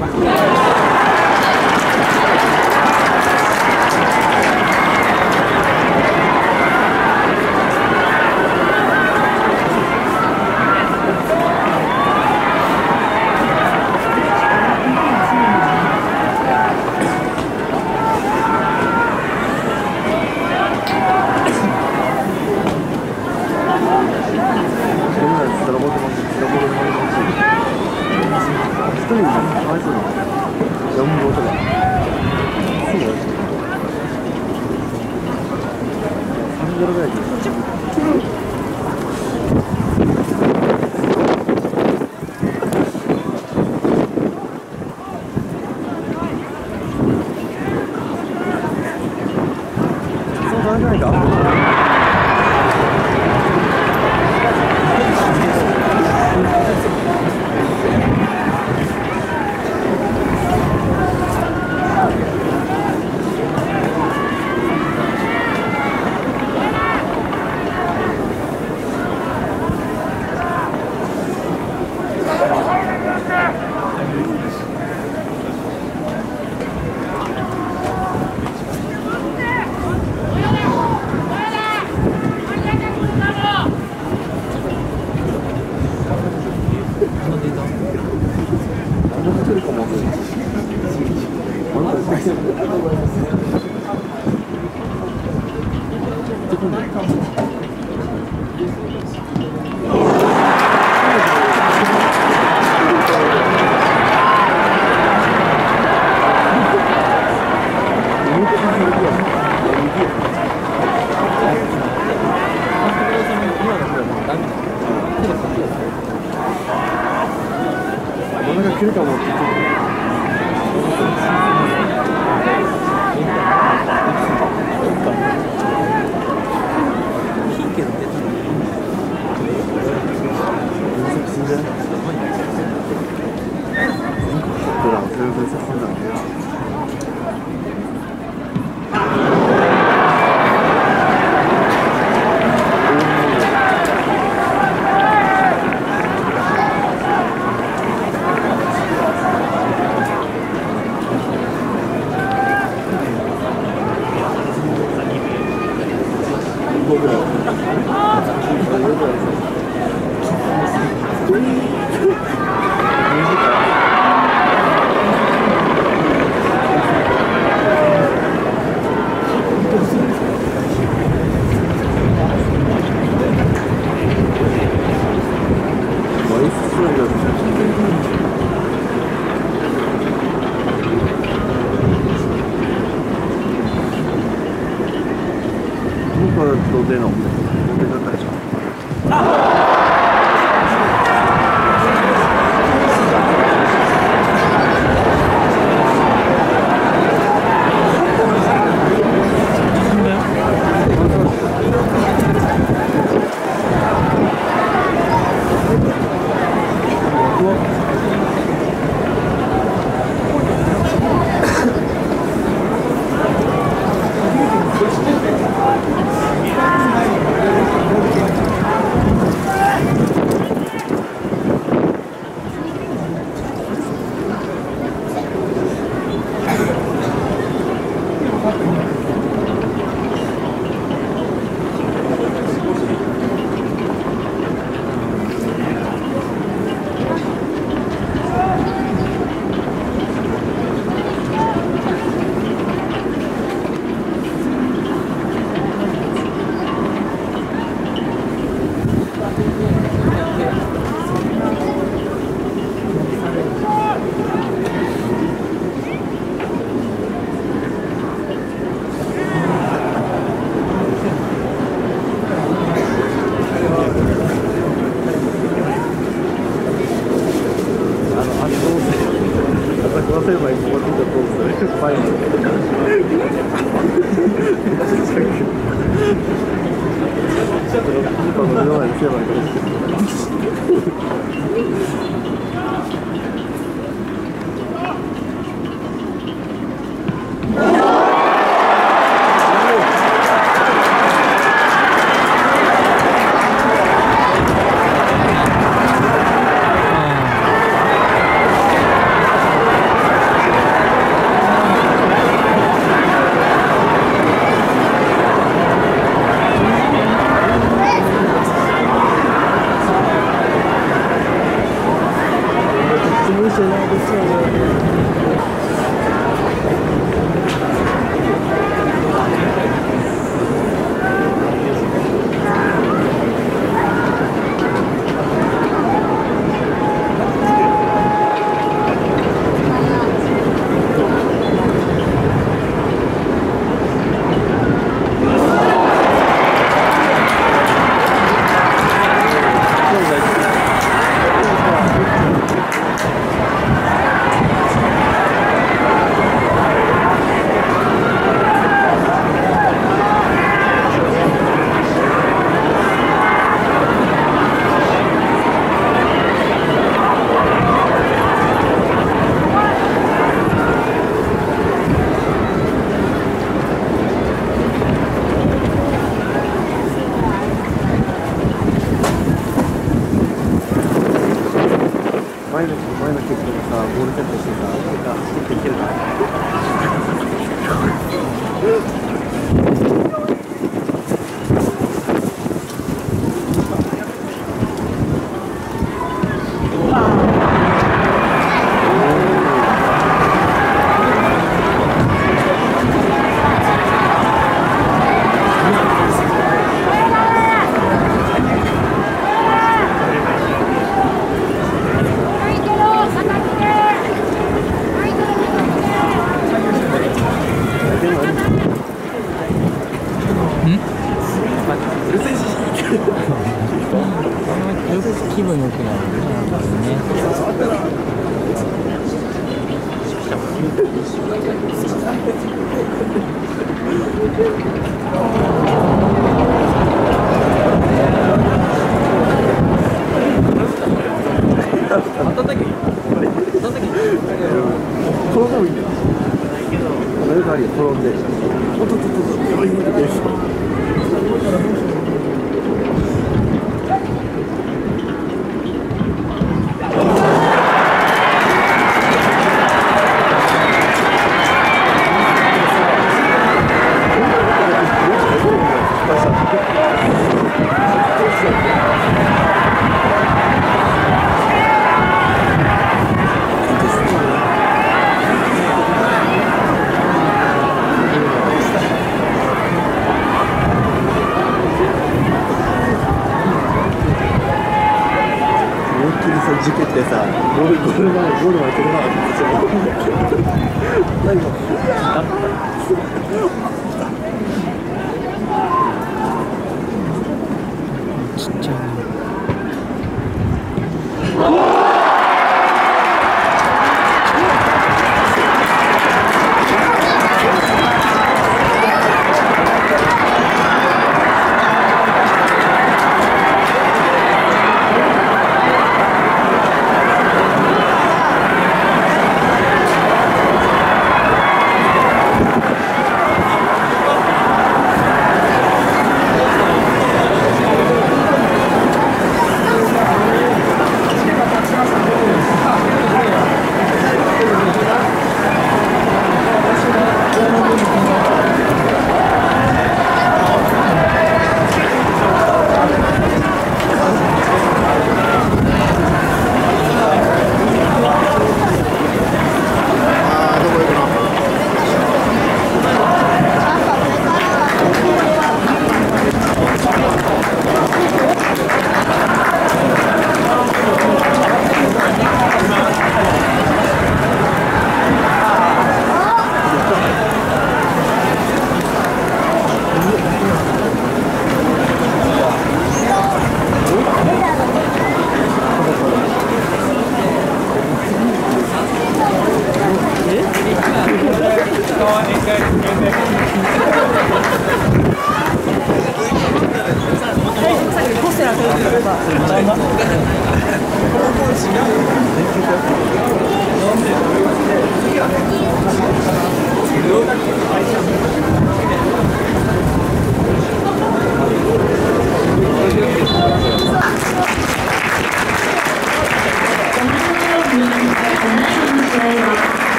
Bye. feel like 진짜.